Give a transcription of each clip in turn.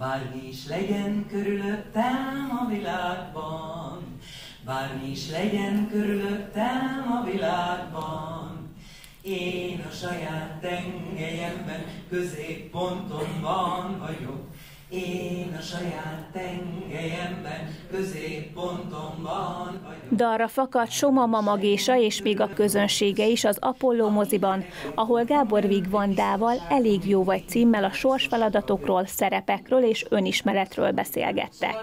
Bármi is legyen körülöttem a világban, bármi is legyen körülöttem a világban, én a saját tengelyemben középpontomban vagyok, én a saját tengelyemben, középpontomban vagyok. Dalra fakadt Soma Mamagésa és még a közönsége is az Apollo moziban, ahol Gábor Vig Vandával elég jó vagy címmel a sorsfeladatokról, szerepekről és önismeretről beszélgettek.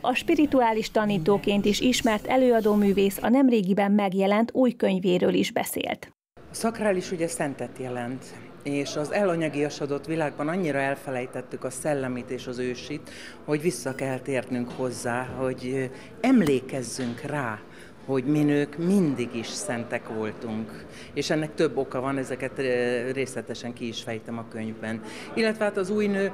A spirituális tanítóként is ismert előadóművész a nemrégiben megjelent új könyvéről is beszélt. A szakrális ugye szentet jelent, és az elanyagiasodott világban annyira elfelejtettük a szellemit és az ősit, hogy vissza kell térnünk hozzá, hogy emlékezzünk rá, hogy mi nők mindig is szentek voltunk. És ennek több oka van, ezeket részletesen ki is fejtem a könyvben. Illetve hát az új nő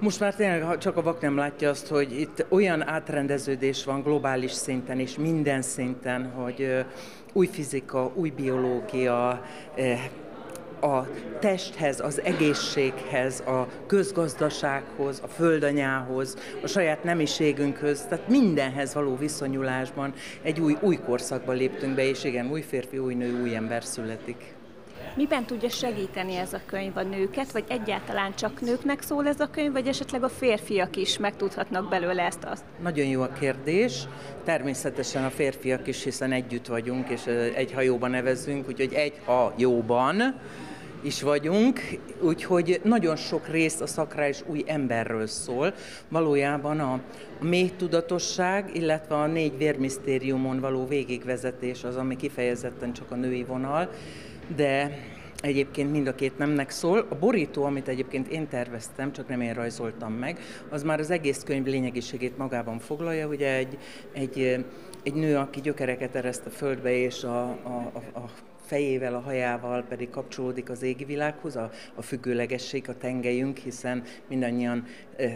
most már tényleg csak a vak nem látja azt, hogy itt olyan átrendeződés van globális szinten és minden szinten, hogy új fizika, új biológia, a testhez, az egészséghez, a közgazdasághoz, a földanyához, a saját nemiségünkhöz, tehát mindenhez való viszonyulásban egy új, új korszakba léptünk be, és igen, új férfi, új nő, új ember születik. Miben tudja segíteni ez a könyv a nőket, vagy egyáltalán csak nőknek szól ez a könyv, vagy esetleg a férfiak is megtudhatnak belőle ezt azt? Nagyon jó a kérdés. Természetesen a férfiak is, hiszen együtt vagyunk, és egy hajóban nevezünk, úgyhogy egy hajóban is vagyunk, úgyhogy nagyon sok rész a szakrális új emberről szól. Valójában a, mély tudatosság, illetve a négy vérmisztériumon való végigvezetés az, ami kifejezetten csak a női vonal, de egyébként mind a két nemnek szól. A borító, amit egyébként én terveztem, csak nem én rajzoltam meg, az már az egész könyv lényegiségét magában foglalja. Ugye egy, egy, egy nő, aki gyökereket ereszt a földbe, és a, a, a, a fejével, a hajával pedig kapcsolódik az égi világhoz, a, a függőlegesség, a tengelyünk, hiszen mindannyian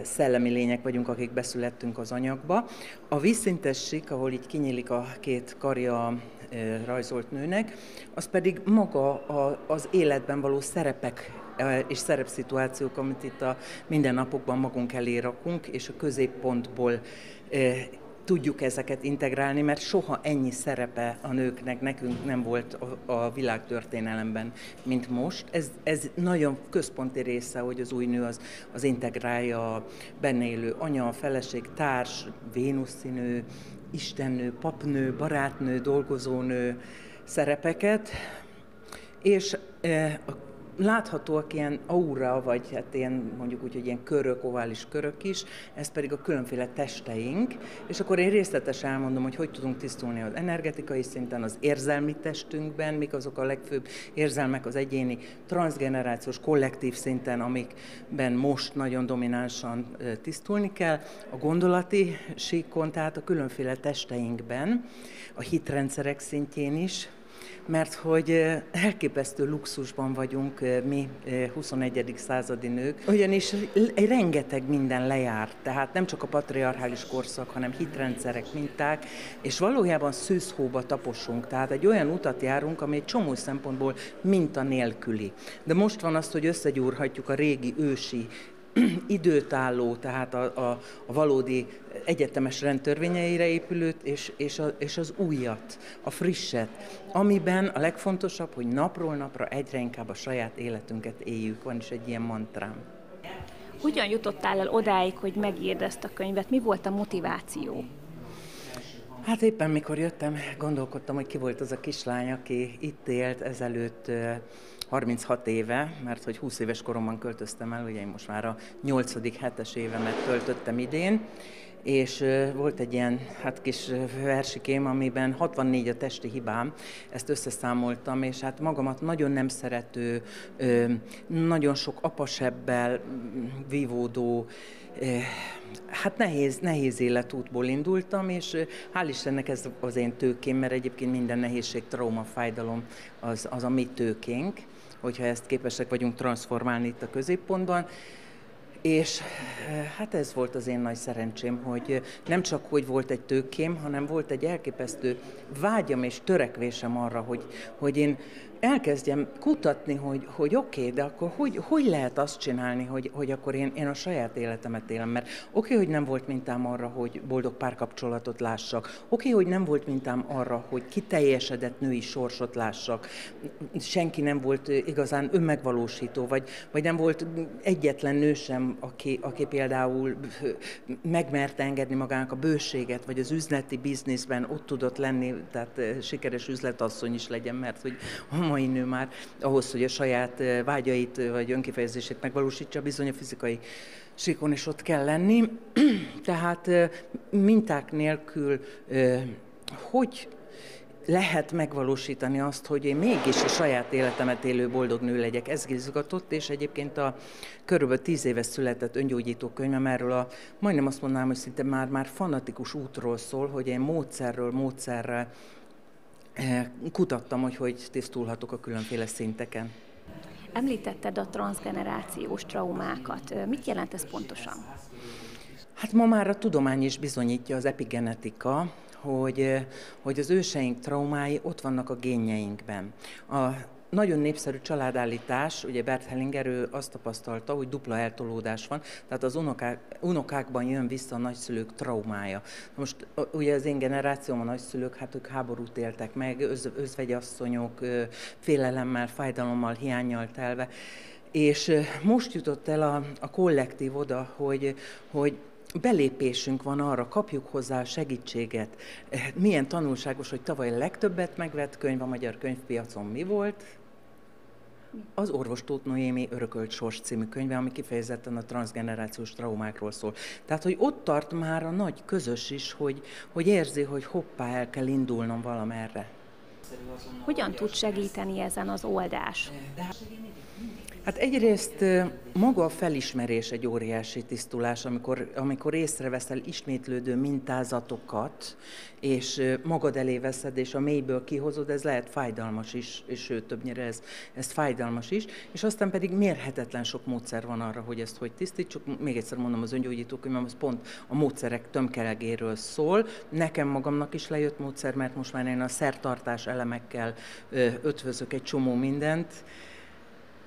szellemi lények vagyunk, akik beszülettünk az anyagba. A vízszintesség, ahol így kinyílik a két karja rajzolt nőnek, az pedig maga a, az életben való szerepek és szerepszituációk, amit itt a mindennapokban magunk elé rakunk, és a középpontból tudjuk ezeket integrálni, mert soha ennyi szerepe a nőknek nekünk nem volt a, a világtörténelemben, mint most. Ez, ez nagyon központi része, hogy az új nő az, az integrálja a benne élő anya, feleség, társ, vénuszínő, istennő, papnő, barátnő, dolgozónő szerepeket, és e, a láthatóak ilyen aura, vagy hát ilyen mondjuk úgy, hogy ilyen körök, ovális körök is, ez pedig a különféle testeink, és akkor én részletesen elmondom, hogy hogy tudunk tisztulni az energetikai szinten, az érzelmi testünkben, mik azok a legfőbb érzelmek az egyéni transgenerációs kollektív szinten, amikben most nagyon dominánsan tisztulni kell, a gondolati síkon, tehát a különféle testeinkben, a hitrendszerek szintjén is, mert hogy elképesztő luxusban vagyunk mi 21. századi nők, ugyanis rengeteg minden lejárt, tehát nem csak a patriarchális korszak, hanem hitrendszerek, minták, és valójában szűzhóba taposunk, tehát egy olyan utat járunk, ami egy csomó szempontból minta nélküli. De most van az, hogy összegyúrhatjuk a régi ősi időtálló, tehát a, a, a valódi egyetemes rendtörvényeire épülőt, és, és, a, és az újat, a frisset, amiben a legfontosabb, hogy napról napra egyre inkább a saját életünket éljük. Van is egy ilyen mantrám. Hogyan jutottál el odáig, hogy megírd ezt a könyvet? Mi volt a motiváció? Hát éppen mikor jöttem, gondolkodtam, hogy ki volt az a kislány, aki itt élt ezelőtt 36 éve, mert hogy 20 éves koromban költöztem el, ugye én most már a 8 hetes évemet töltöttem idén, és volt egy ilyen hát kis versikém, amiben 64 a testi hibám, ezt összeszámoltam, és hát magamat nagyon nem szerető, nagyon sok apasebbel vívódó, hát nehéz, nehéz életútból indultam, és hál' Istennek ez az én tőkém, mert egyébként minden nehézség, trauma, fájdalom az, az a mi tőkénk, hogyha ezt képesek vagyunk transformálni itt a középpontban. És hát ez volt az én nagy szerencsém, hogy nem csak hogy volt egy tőkém, hanem volt egy elképesztő vágyam és törekvésem arra, hogy, hogy én elkezdjem kutatni, hogy, hogy oké, okay, de akkor hogy, hogy lehet azt csinálni, hogy, hogy akkor én, én a saját életemet élem, mert oké, okay, hogy nem volt mintám arra, hogy boldog párkapcsolatot lássak, oké, okay, hogy nem volt mintám arra, hogy kiteljesedett női sorsot lássak, senki nem volt igazán önmegvalósító, vagy, vagy nem volt egyetlen nő sem, aki, aki például megmerte engedni magának a bőséget, vagy az üzleti bizniszben ott tudott lenni, tehát sikeres üzletasszony is legyen, mert hogy mai nő már ahhoz, hogy a saját vágyait vagy önkifejezését megvalósítsa, bizony a fizikai síkon is ott kell lenni. Tehát minták nélkül hogy lehet megvalósítani azt, hogy én mégis a saját életemet élő boldog nő legyek. Ez izgatott, és egyébként a körülbelül tíz éves született öngyógyító könyvem erről a, majdnem azt mondanám, hogy szinte már, már fanatikus útról szól, hogy én módszerről módszerrel eh, kutattam, hogy hogy tisztulhatok a különféle szinteken. Említetted a transgenerációs traumákat. Mit jelent ez pontosan? Hát ma már a tudomány is bizonyítja, az epigenetika, hogy, hogy az őseink traumái ott vannak a génjeinkben. A nagyon népszerű családállítás, ugye Bert Hellinger ő azt tapasztalta, hogy dupla eltolódás van, tehát az unokák, unokákban jön vissza a nagyszülők traumája. Most ugye az én generációm a nagyszülők, hát ők háborút éltek meg, öz, özvegyasszonyok, félelemmel, fájdalommal, hiányjal telve, és most jutott el a, a kollektív oda, hogy, hogy belépésünk van arra, kapjuk hozzá a segítséget. Milyen tanulságos, hogy tavaly a legtöbbet megvett könyv a magyar könyvpiacon mi volt? Az orvos Tóth Noémi Örökölt Sors című könyve, ami kifejezetten a transgenerációs traumákról szól. Tehát, hogy ott tart már a nagy közös is, hogy, hogy érzi, hogy hoppá, el kell indulnom valamerre. Hogyan tud segíteni ezen az oldás? Hát egyrészt maga a felismerés egy óriási tisztulás, amikor, amikor észreveszel ismétlődő mintázatokat, és magad elé veszed, és a mélyből kihozod, ez lehet fájdalmas is, és sőt, többnyire ez, ez fájdalmas is, és aztán pedig mérhetetlen sok módszer van arra, hogy ezt hogy tisztítsuk. Még egyszer mondom, az öngyógyító könyvem az pont a módszerek tömkelegéről szól. Nekem magamnak is lejött módszer, mert most már én a szertartás elemekkel ötvözök egy csomó mindent,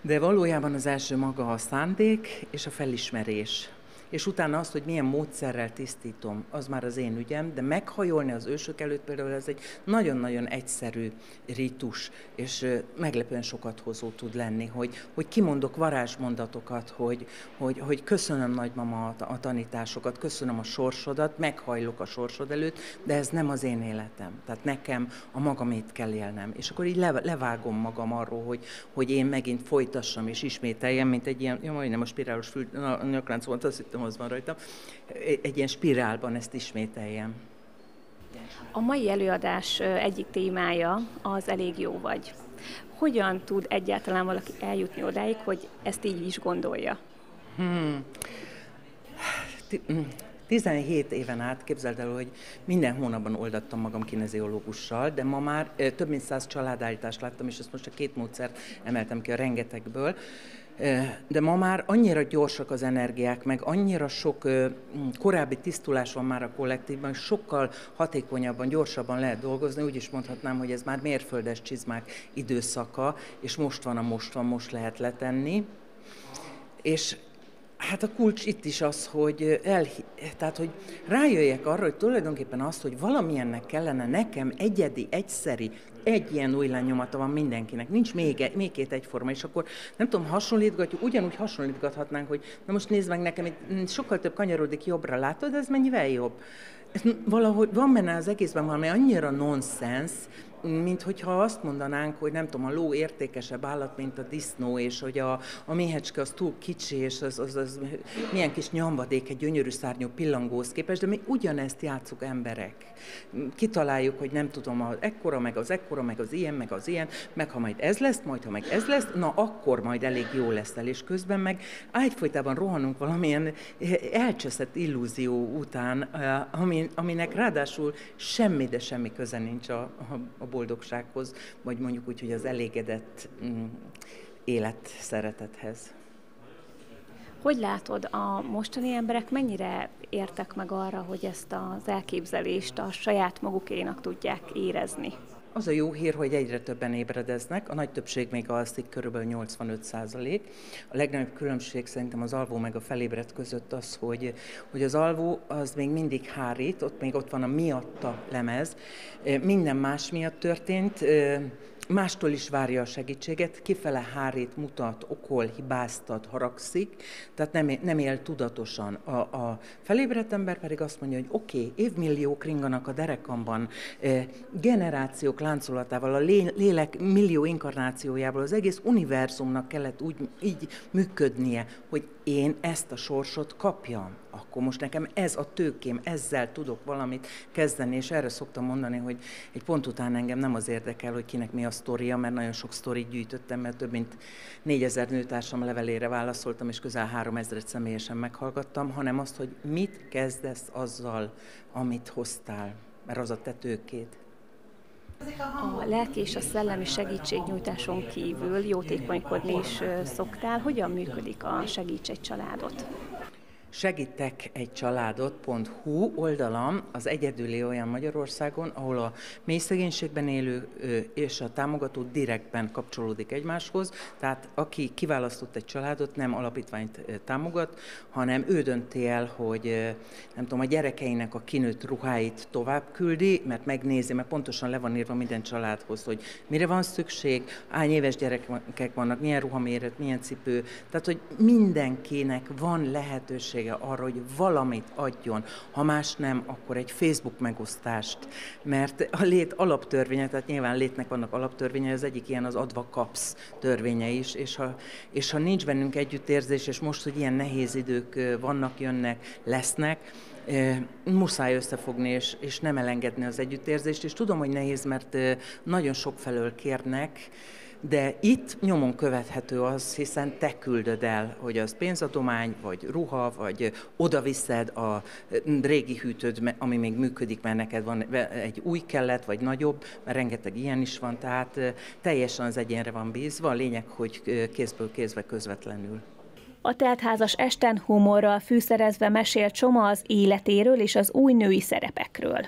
de valójában az első maga a szándék és a felismerés és utána azt, hogy milyen módszerrel tisztítom, az már az én ügyem, de meghajolni az ősök előtt például ez egy nagyon-nagyon egyszerű ritus, és meglepően sokat hozó tud lenni, hogy, hogy kimondok varázsmondatokat, hogy, hogy, hogy köszönöm nagymama a, a tanításokat, köszönöm a sorsodat, meghajlok a sorsod előtt, de ez nem az én életem. Tehát nekem a magamét kell élnem. És akkor így levágom magam arról, hogy, hogy én megint folytassam és ismételjem, mint egy ilyen, jó, majdnem a spirálos fül, nyaklánc volt, azt hittem, az van rajta, egy ilyen spirálban ezt ismételjem. A mai előadás egyik témája az elég jó vagy. Hogyan tud egyáltalán valaki eljutni odáig, hogy ezt így is gondolja? Hmm. 17 éven át képzeld el, hogy minden hónapban oldattam magam kineziológussal, de ma már több mint száz családállítást láttam, és ezt most a két módszert emeltem ki a rengetegből de ma már annyira gyorsak az energiák, meg annyira sok korábbi tisztulás van már a kollektívban, sokkal hatékonyabban, gyorsabban lehet dolgozni, úgy is mondhatnám, hogy ez már mérföldes csizmák időszaka, és most van a most van, most lehet letenni. És Hát a kulcs itt is az, hogy, el, tehát, hogy rájöjjek arra, hogy tulajdonképpen azt, hogy valamilyennek kellene nekem egyedi, egyszeri, egy ilyen új lenyomata van mindenkinek, nincs még, még két egyforma, és akkor nem tudom, hasonlítgatjuk, ugyanúgy hasonlítgathatnánk, hogy na most nézd meg nekem, itt sokkal több kanyarodik jobbra, látod, ez mennyivel jobb? Valahogy van benne az egészben valami annyira nonsens, mint hogyha azt mondanánk, hogy nem tudom, a ló értékesebb állat, mint a disznó, és hogy a, a méhecske az túl kicsi, és az, az, az milyen kis nyomvadék egy gyönyörű szárnyú pillangóhoz képest, de mi ugyanezt játszuk emberek. Kitaláljuk, hogy nem tudom, az ekkora, meg az ekkora, meg az ilyen, meg az ilyen, meg ha majd ez lesz, majd ha meg ez lesz, na akkor majd elég jó lesz el, és közben meg egyfolytában rohanunk valamilyen elcseszett illúzió után, eh, aminek ráadásul semmi, de semmi köze nincs a, a, a boldogsághoz, vagy mondjuk úgy, hogy az elégedett mm, élet szeretethez. Hogy látod, a mostani emberek mennyire értek meg arra, hogy ezt az elképzelést a saját magukénak tudják érezni? Az a jó hír, hogy egyre többen ébredeznek, a nagy többség még alszik, körülbelül 85 százalék. A legnagyobb különbség szerintem az alvó meg a felébredt között az, hogy, hogy az alvó az még mindig hárít, ott még ott van a miatta lemez. Minden más miatt történt, mástól is várja a segítséget, kifele hárít, mutat, okol, hibáztat, haragszik, tehát nem, nem él tudatosan. A, a felébredt ember pedig azt mondja, hogy oké, okay, évmilliók ringanak a derekamban, generációk láncolatával, a lélek millió inkarnációjával, az egész univerzumnak kellett úgy így működnie, hogy én ezt a sorsot kapjam, akkor most nekem ez a tőkém, ezzel tudok valamit kezdeni, és erre szoktam mondani, hogy egy pont után engem nem az érdekel, hogy kinek mi a sztoria, mert nagyon sok sztorit gyűjtöttem, mert több mint négyezer nőtársam levelére válaszoltam, és közel három ezeret személyesen meghallgattam, hanem azt, hogy mit kezdesz azzal, amit hoztál, mert az a te tőkét. A lelki és a szellemi segítségnyújtáson kívül jótékonykodni is szoktál. Hogyan működik a Segíts egy családot? Segítek egy családot.hu oldalam az egyedüli olyan Magyarországon, ahol a mély szegénységben élő és a támogató direktben kapcsolódik egymáshoz, tehát aki kiválasztott egy családot, nem alapítványt támogat, hanem ő dönti el, hogy nem tudom, a gyerekeinek a kinőtt ruháit tovább küldi, mert megnézi, mert pontosan le van írva minden családhoz, hogy mire van szükség, hány éves gyerekek vannak, milyen ruhaméret, milyen cipő, tehát hogy mindenkinek van lehetőség lehetősége arra, hogy valamit adjon, ha más nem, akkor egy Facebook megosztást, mert a lét alaptörvénye, tehát nyilván létnek vannak alaptörvénye, az egyik ilyen az adva kapsz törvénye is, és ha, és ha nincs bennünk együttérzés, és most, hogy ilyen nehéz idők vannak, jönnek, lesznek, muszáj összefogni, és, és nem elengedni az együttérzést, és tudom, hogy nehéz, mert nagyon sok felől kérnek, de itt nyomon követhető az, hiszen te küldöd el, hogy az pénzadomány, vagy ruha, vagy oda viszed a régi hűtőd, ami még működik, mert neked van egy új kellet, vagy nagyobb, mert rengeteg ilyen is van, tehát teljesen az egyénre van bízva, a lényeg, hogy kézből kézbe közvetlenül. A teltházas esten humorral fűszerezve mesélt Csoma az életéről és az új női szerepekről.